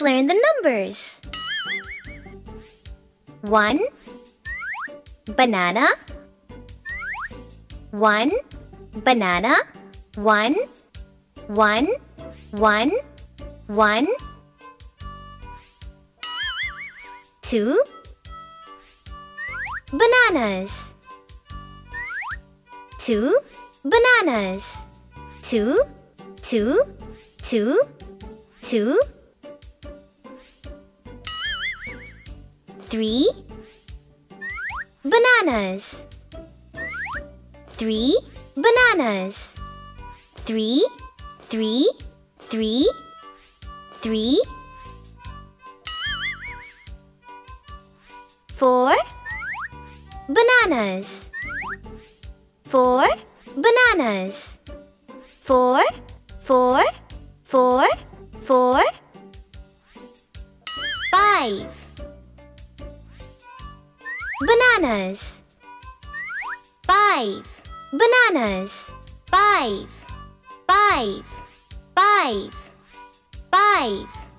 learn the numbers. 1 banana. 1 banana. 1 1 1 1 2 bananas. 2 bananas. 2 2 2 2 3 bananas. 3 bananas. 3 3 3 3 4 bananas. 4 bananas. 4 4 4 4 5 bananas. 5 bananas. 5 5 5 5